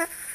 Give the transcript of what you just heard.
Ha